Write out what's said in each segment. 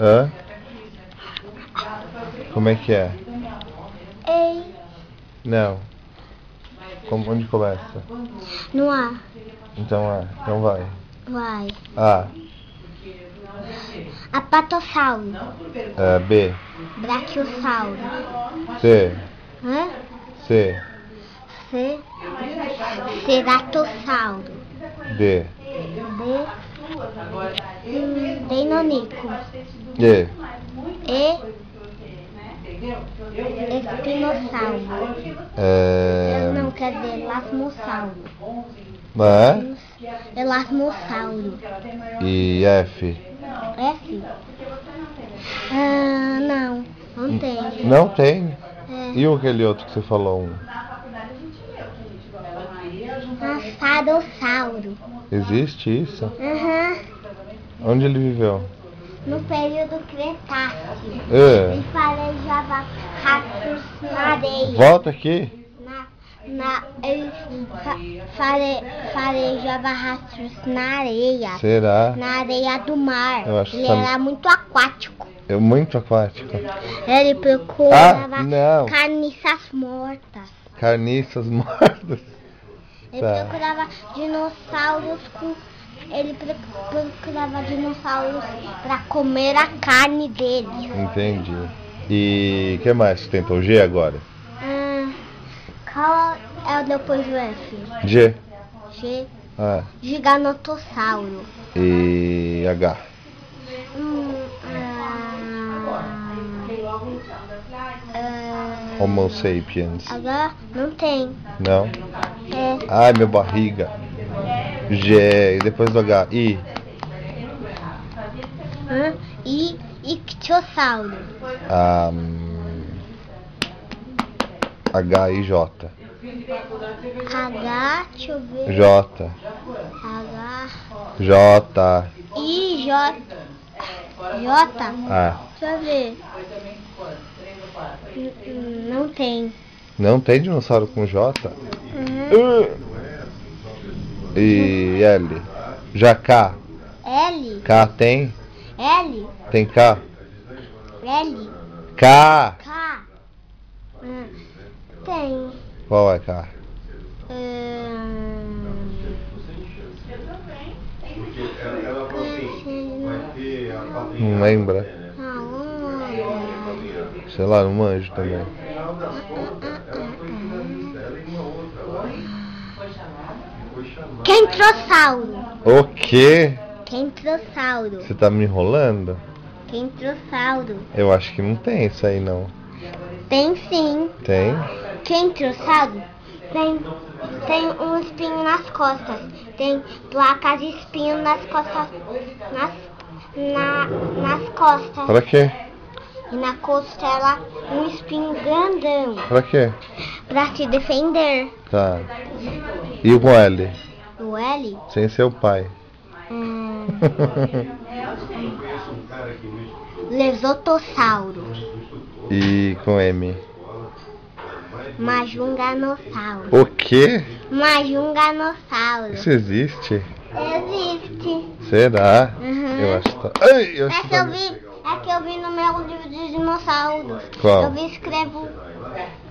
Hã? Como é que é? Ei. Não. Como, onde começa? No A. Então é. Então vai. Vai. A. Apatossauro. É, B. Brachiossauro. C. Hã? C. C. Ceratossauro. D. D. Hum, Deinonico. E. E. Espinossauro. É. Não, quer dizer, Elasmossauro. Né? Elasmossauro. E F. F? Ah, não. Não tem. Não tem. É. E o aquele outro que você falou? Um? Assadossauro. Existe isso? Aham. Onde ele viveu? No período Cretáceo. É. Ele farejava ratos na areia. Volta aqui. Na, na, ele fa, fare, farejava ratos na areia. Será? Na areia do mar. Eu acho ele era muito aquático. É muito aquático. Ele procurava Ah, carniças mortas. Carniças mortas. Ele Tá. procurava dinossauros com. Ele pro- procurava dinossauros para comer a carne deles. Entendi. E o que mais você tentou? G agora? Ah, qual é o depois do F? G. G. Ah. Giganotossauro. E H. ah, Homo sapiens. H não tem. Não? É. Ai, minha barriga. G. E depois do H. I. Hã? E ictiossauro. Ah, hum, H I J. H, deixa eu ver. J. H, J. I, J. J? Ah. Deixa eu ver. Não tem. Não tem dinossauro com J? Uhum. Uh. E L. Já K. L, K tem? L, Tem K? L, K. K. Hum, Tem. Qual é K? Hum, Não lembra? Sei lá, não manjo também. Quentrossauro. O quê? Quentrossauro. Você tá me enrolando? Quentrossauro. Eu acho que não tem isso aí não. Tem sim. Tem? Quentrossauro tem, tem um espinho nas costas. Tem placas de espinho nas costas. Nas, na, nas costas. Pra quê? E na costela um espinho grandão. Pra quê? Pra te defender. Tá. E o L? O L. Sem seu pai. Hum, lesotossauro. e com M? Majunganossauro. O quê? Majunganossauro. Isso existe? Existe. Será? Uhum. Eu acho que tá. Ai, eu acho É que tá. vi, é que eu vi no meu livro de dinossauros. Qual? Eu escrevo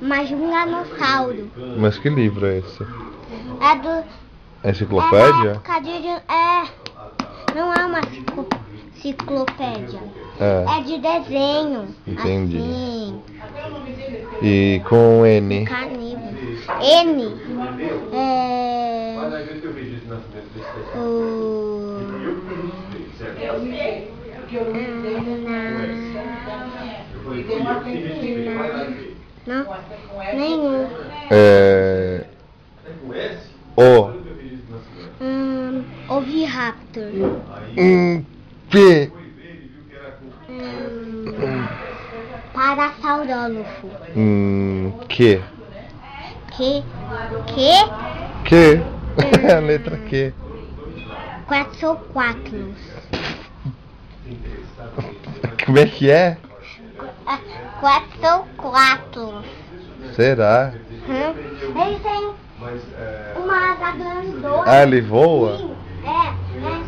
Majunganossauro. Mas que livro é esse? É do. É Enciclopédia? época de. É. Não é uma enciclo- enciclopédia. É. É de desenho. Entendi. Assim, E com N? carnívoro. N. É. O. Não, nenhum. É. O. Hum, oviraptor. Um. P. Hum, parasaurólofo. Hum. Que. Que? Que? Que. A letra Q. Quetzalcoatlus. Como é que é? Ah, Quetzalcoatlus. Será? Hum? Ele tem uma asa grandona. Ah, ele voa? Sim, É, é.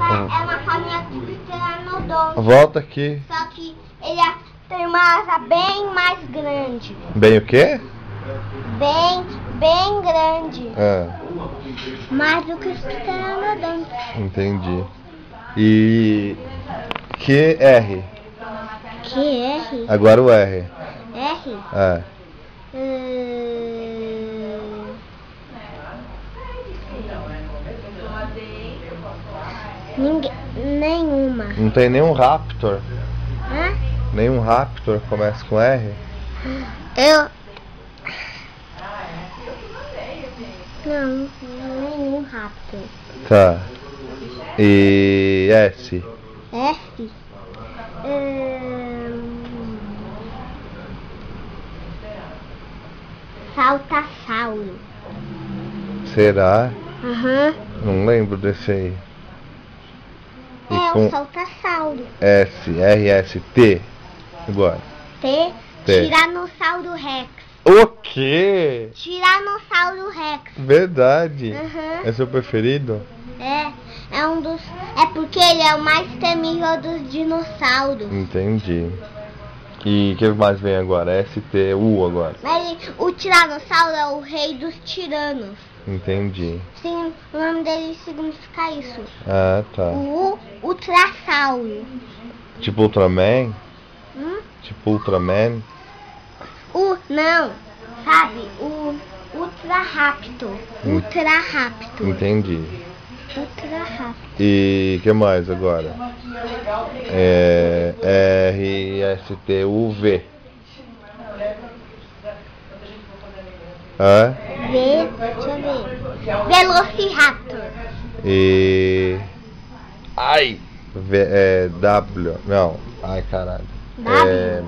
é uma família de. Volta aqui. Só que ele é- tem uma asa bem mais grande. Bem o quê? Bem, bem grande. Ah, Mais do que os pteranodontes. entendi. E QR. Que R? Agora o R. R? É. Hum... Ninguém, nenhuma. Não tem nenhum Raptor. Hã? Nenhum Raptor começa com R. Eu. Não, nenhum rápido. Tá. E S. Hum... Saltassauro. Será? Aham. Não lembro desse aí. E É com o saltassauro. S, R, S, T. Agora. T. T. Tiranossauro Rex. O quê? Tiranossauro Rex. Verdade. Aham. É seu preferido? É, é um dos. É porque ele é o mais temível dos dinossauros. Entendi. E o que mais vem agora? S, T, U agora. Mas o tiranossauro é o rei dos tiranos. Entendi. Sim, o nome dele significa isso. Ah, tá. O ultrassauro. Tipo Ultraman? Hum? Tipo Ultraman? O, não, sabe? O ultra rápido. Hum. Ultra rápido. Entendi. Ultra rápido. E que mais agora? É, R, S, T, U, V. V, deixa eu ver. Velociraptor. E. Ai! V, é, W. Não. Ai, caralho. W? É.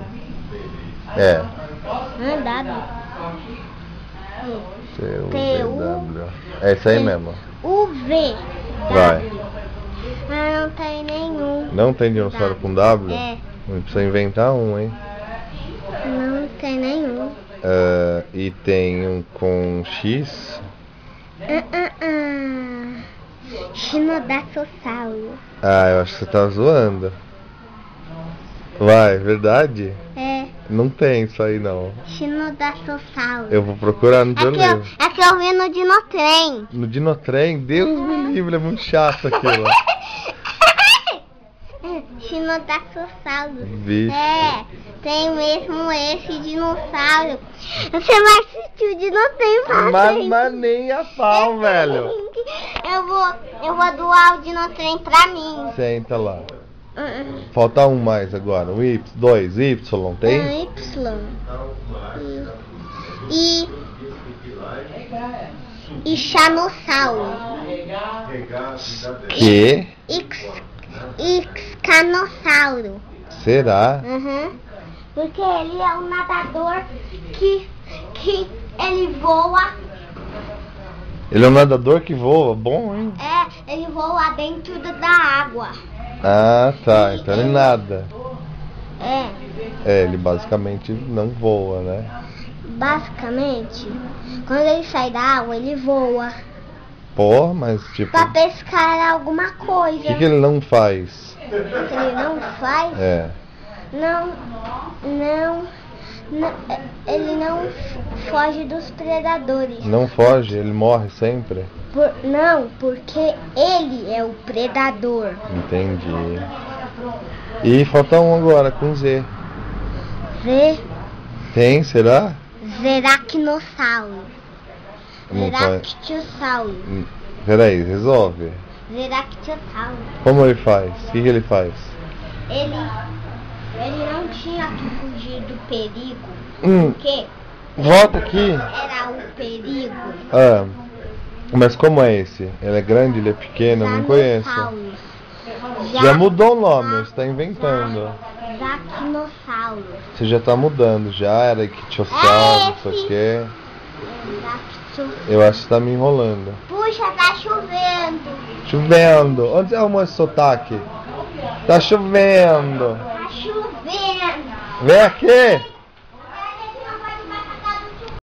É. Ah, W. C, U, T, U. W. É isso aí T. mesmo. O V. Vai. Mas não tem nenhum. Não tem dinossauro com W? É, Precisa inventar um, hein? não tem nenhum. Ah, e tem um com X. Ah, ah, ah. Xinodactossauro. Ah, eu acho que você tá zoando. Vai, verdade? É, Não tem isso aí não. Xinodactossauro. Eu vou procurar no Dioleiro. é que eu vi no Dinotrem. No Dinotrem, Deus me livre, é muito chato aquilo. Xinodactossauro. Vixe. É, tem mesmo esse dinossauro. Você vai assistir o pra Mas, mas nem a pau, velho. Eu vou, eu vou doar o Dinotrem pra mim. Senta lá. Uh, Falta um mais agora. Um Y, dois Y, tem? Y. E. E Chanossauro. Que? Ix, Ixcanossauro. Será? Uhum. Porque ele é um nadador que, que ele voa. Ele é um nadador que voa, bom, hein? É, ele voa dentro da água. Ah, tá. Então ele nada. É, É, ele basicamente não voa, né? basicamente, quando ele sai da água, ele voa. Pô, mas tipo. Pra pescar alguma coisa. O que, que ele não faz? Ele não faz. É. Não, não, não, ele não foge dos predadores. Não foge, ele morre sempre? Por- não, porque ele é o predador. Entendi. E falta um agora, com Z. Ze, Tem, será? Zeracnossauro. Não faz. Hum, Peraí, resolve. Zeractiosauro. Como ele faz? O que, que ele faz? Ele, ele não tinha que fugir do perigo, Hum, porque volta aqui. era o perigo. Ah, mas como é esse? Ele é grande, ele é pequeno, eu não conheço. Dinossauros. Já mudou o nome, você tá inventando. Zacnossauro. Você já tá mudando, já era Ictiosauro, não sei o quê. Zacto- Eu acho que tá me enrolando. Puxa, tá chovendo. Chovendo. Onde você arrumou esse sotaque? Tá chovendo. Tá chovendo. Vem aqui.